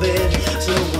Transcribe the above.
bed. So